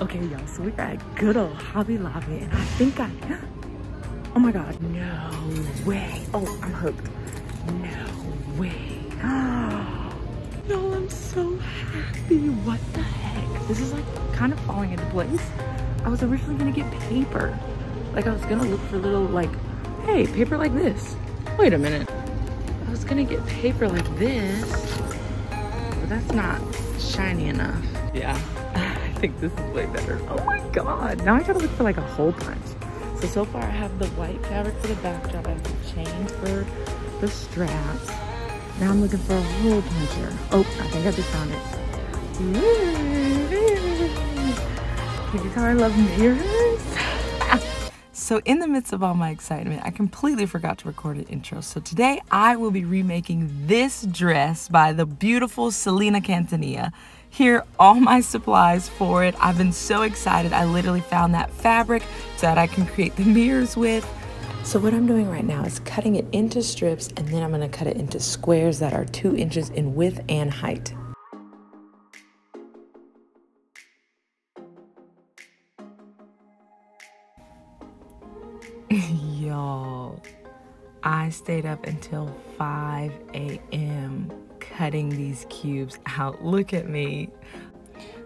Okay, y'all, so we're at good old Hobby Lobby, and I think I, oh my God, no way. Oh, I'm hooked. No way. no, I'm so happy. What the heck? This is like kind of falling into place. I was originally gonna get paper. Like I was gonna look for little like, hey, paper like this. Wait a minute. I was gonna get paper like this, but that's not shiny enough. Yeah, think this is way better. Oh my God, now I gotta look for like a hole punch. So, so far I have the white fabric for the backdrop, I have the chain for the straps. Now I'm looking for a hole puncher. Oh, I think I just found it. Can you tell I love mirrors? So in the midst of all my excitement, I completely forgot to record an intro. So today I will be remaking this dress by the beautiful Selena Quintanilla. Here all my supplies for it. I've been so excited. I literally found that fabric so that I can create the mirrors with. So what I'm doing right now is cutting it into strips and then I'm gonna cut it into squares that are two inches in width and height. Y'all, I stayed up until 5 a.m. cutting these cubes out. Look at me.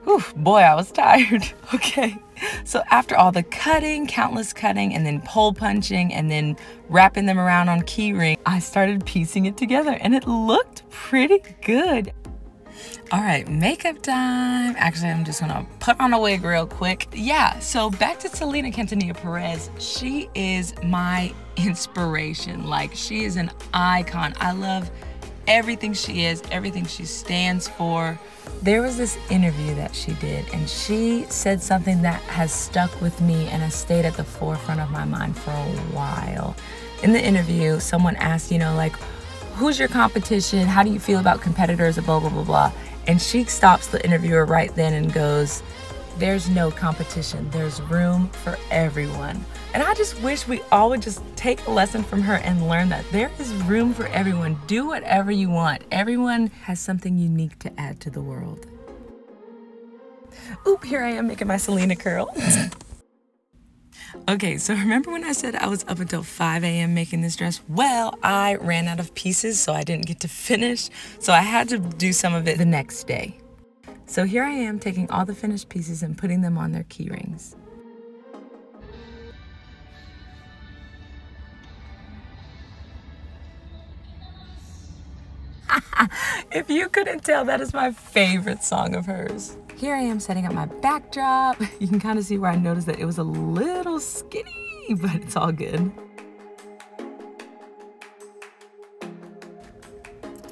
Whew, boy, I was tired. Okay. So after all the cutting, countless cutting, and then pole punching, and then wrapping them around on keyring, I started piecing it together and it looked pretty good. All right, makeup time. Actually, I'm just gonna put on a wig real quick. Yeah, so back to Selena Quintanilla Perez. She is my inspiration. Like, she is an icon. I love everything she is, everything she stands for. There was this interview that she did, and she said something that has stuck with me and has stayed at the forefront of my mind for a while. In the interview, someone asked, you know, like, who's your competition? How do you feel about competitors? Blah, blah, blah, blah. And she stops the interviewer right then and goes, There's no competition. There's room for everyone. And I just wish we all would just take a lesson from her and learn that there is room for everyone. Do whatever you want. Everyone has something unique to add to the world. Oop, here I am making my Selena curl. Okay, so remember when I said I was up until 5 a.m. making this dress? Well, I ran out of pieces, so I didn't get to finish. So I had to do some of it the next day. So here I am taking all the finished pieces and putting them on their key rings. if you couldn't tell, that is my favorite song of hers. Here I am setting up my backdrop. You can kind of see where I noticed that it was a little skinny, but it's all good.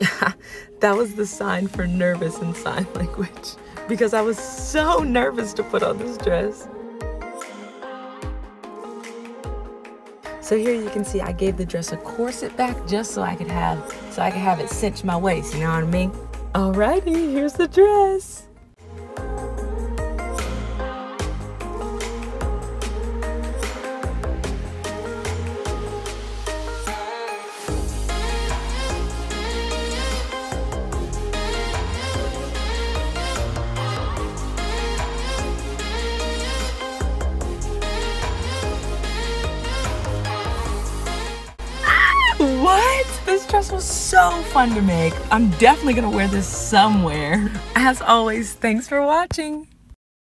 that was the sign for nervous in sign language because I was so nervous to put on this dress. So here you can see I gave the dress a corset back just so I could have so I could have it cinch my waist, you know what I mean? Alrighty, here's the dress. This dress was so fun to make. I'm definitely gonna wear this somewhere. As always, thanks for watching.